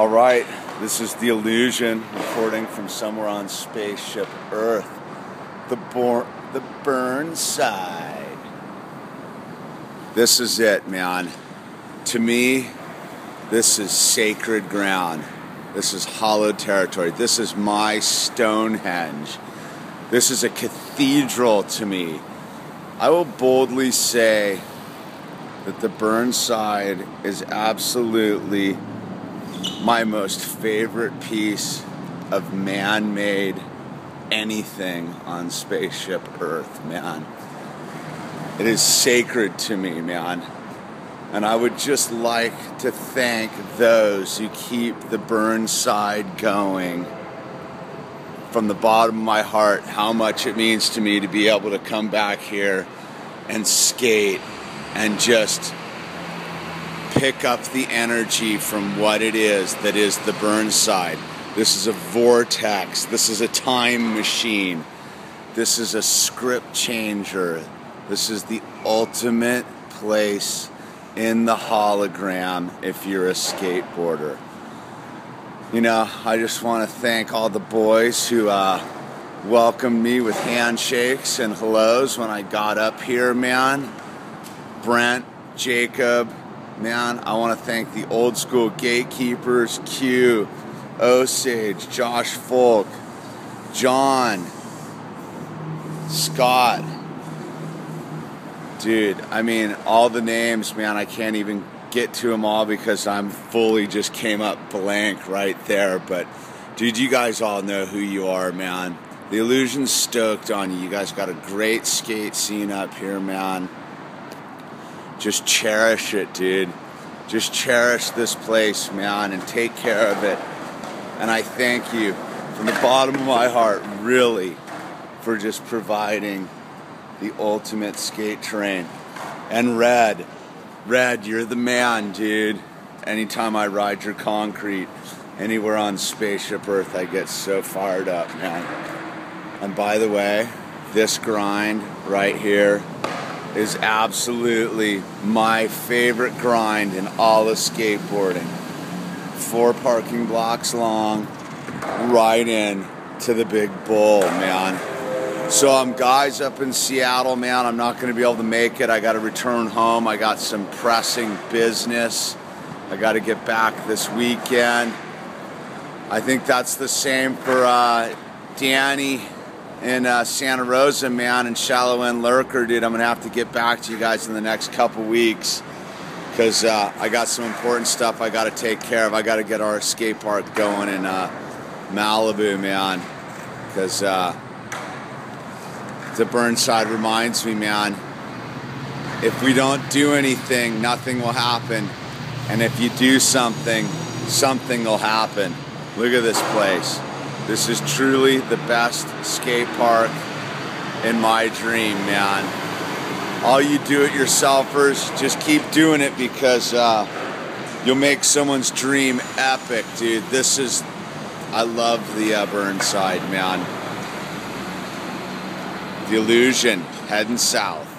All right, this is the illusion recording from somewhere on spaceship Earth, the bor- the Burnside. This is it, man. To me, this is sacred ground. This is hallowed territory. This is my Stonehenge. This is a cathedral to me. I will boldly say that the Burnside is absolutely my most favorite piece of man made anything on Spaceship Earth, man. It is sacred to me, man. And I would just like to thank those who keep the Burnside going from the bottom of my heart how much it means to me to be able to come back here and skate and just pick up the energy from what it is that is the Burnside. This is a vortex. This is a time machine. This is a script changer. This is the ultimate place in the hologram if you're a skateboarder. You know, I just want to thank all the boys who uh, welcomed me with handshakes and hellos when I got up here, man. Brent, Jacob, man, I want to thank the old school gatekeepers Q, Osage, Josh Folk, John, Scott. Dude, I mean, all the names, man, I can't even get to them all because I'm fully just came up blank right there. But, dude, you guys all know who you are, man. The illusion's stoked on you. You guys got a great skate scene up here, man just cherish it, dude. Just cherish this place, man, and take care of it. And I thank you from the bottom of my heart, really, for just providing the ultimate skate terrain. And Red, Red, you're the man, dude. Anytime I ride your concrete, anywhere on Spaceship Earth, I get so fired up, man. And by the way, this grind right here is absolutely my favorite grind in all of skateboarding. Four parking blocks long, right in to the big bull, man. So I'm guys up in Seattle, man. I'm not going to be able to make it. I got to return home. I got some pressing business. I got to get back this weekend. I think that's the same for uh, Danny in uh, Santa Rosa, man, and Shallow End Lurker, dude. I'm gonna have to get back to you guys in the next couple weeks because uh, I got some important stuff I got to take care of. I got to get our skate park going in uh, Malibu, man, because uh, the Burnside reminds me, man. If we don't do anything, nothing will happen, and if you do something, something will happen. Look at this place. This is truly the best skate park in my dream, man. All you do it yourselfers, just keep doing it because uh, you'll make someone's dream epic, dude. This is, I love the uh, Burnside, man. The illusion heading south.